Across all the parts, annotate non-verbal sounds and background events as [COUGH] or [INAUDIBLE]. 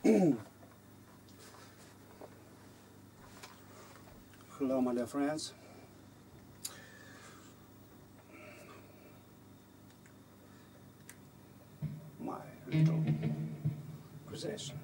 [CLEARS THROAT] Hello, my dear friends. My little [LAUGHS] possession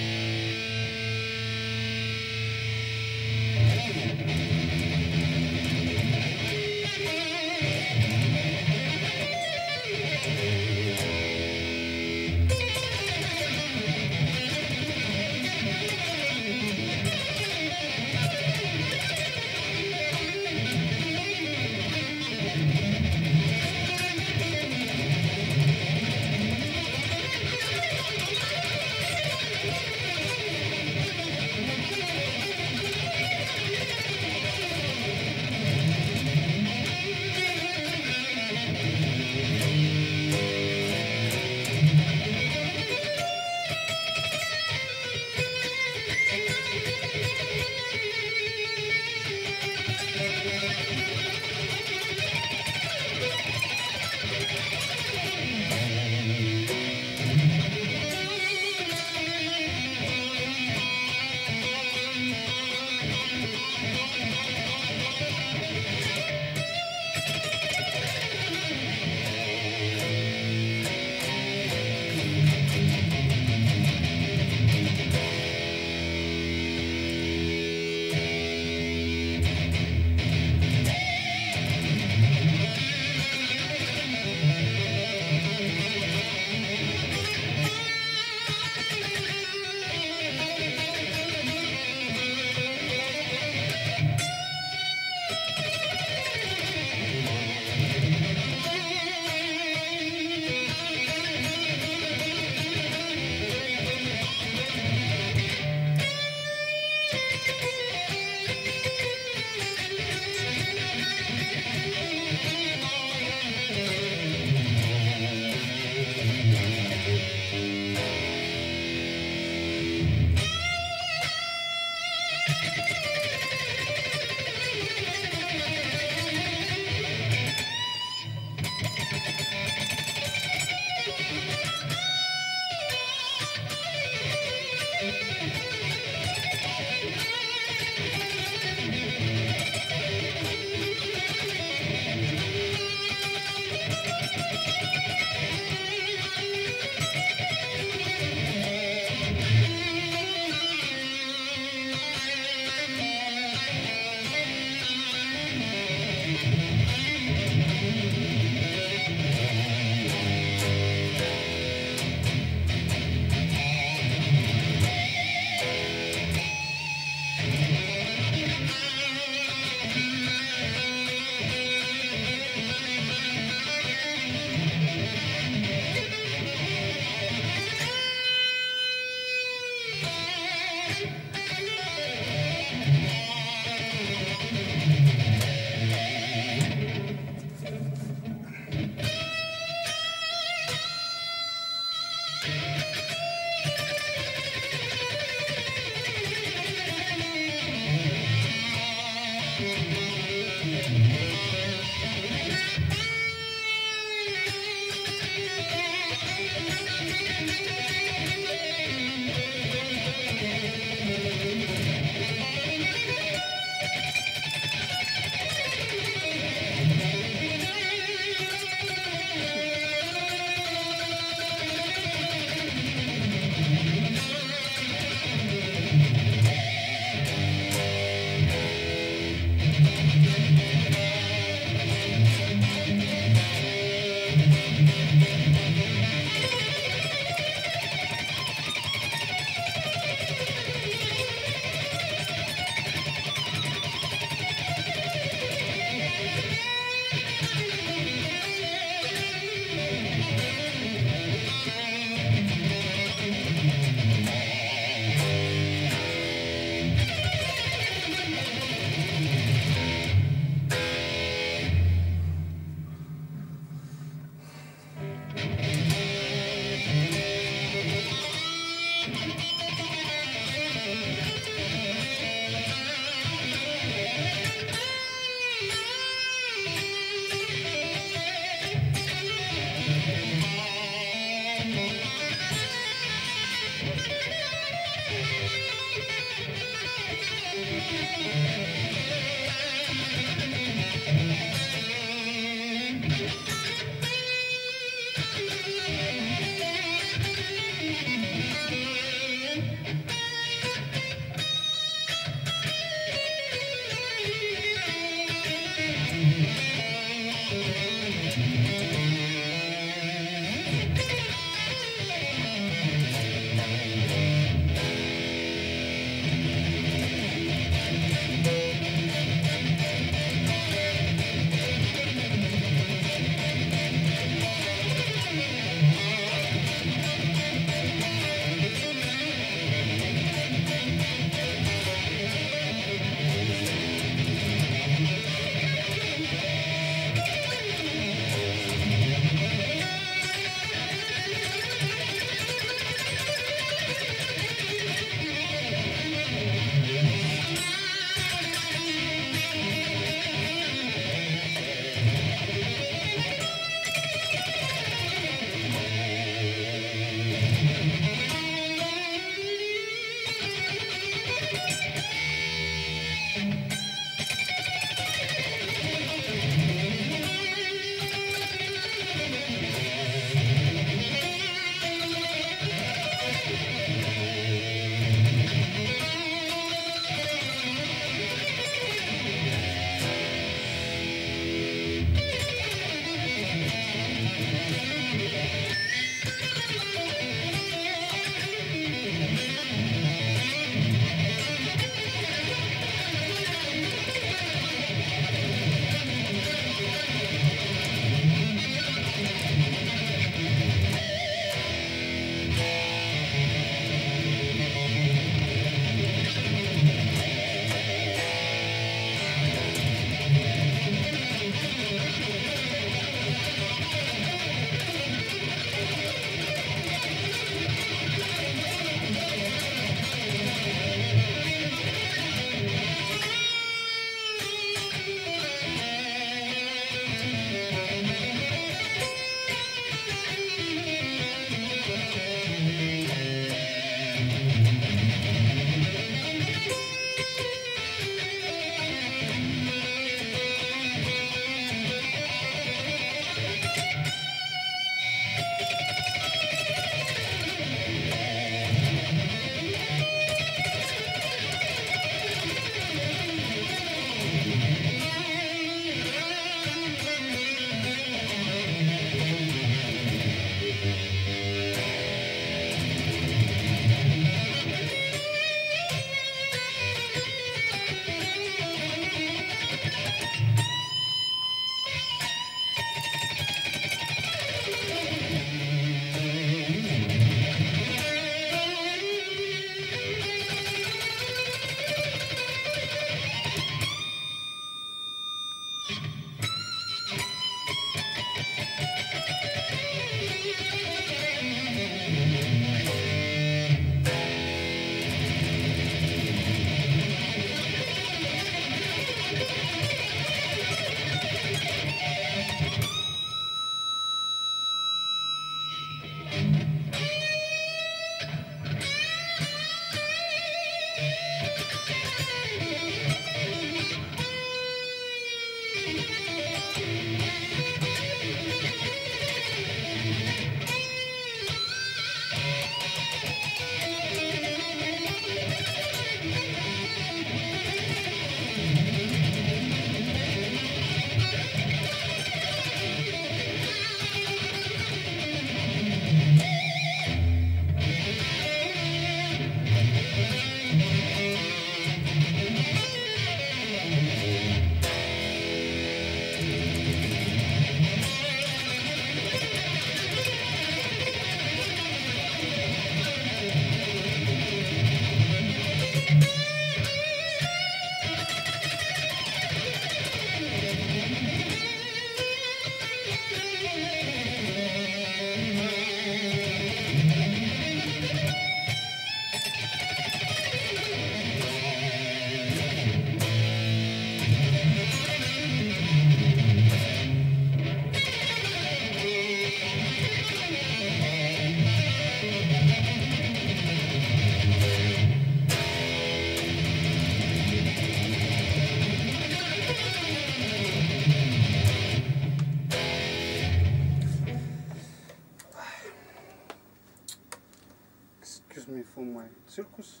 circus.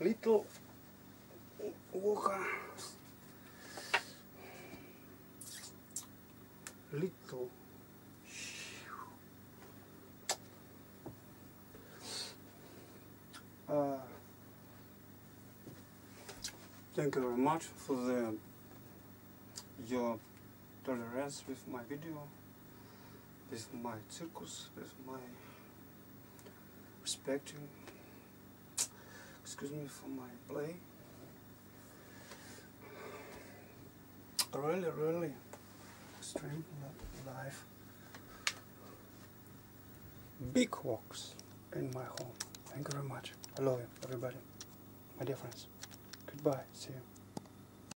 Little walker. Little. Uh, thank you very much for the your tolerance with my video, with my circus, with my respecting. Excuse me for my play. Really, really extreme li- life. Big walks in my home. Thank you very much. I love you, everybody. My dear friends. Goodbye. See you.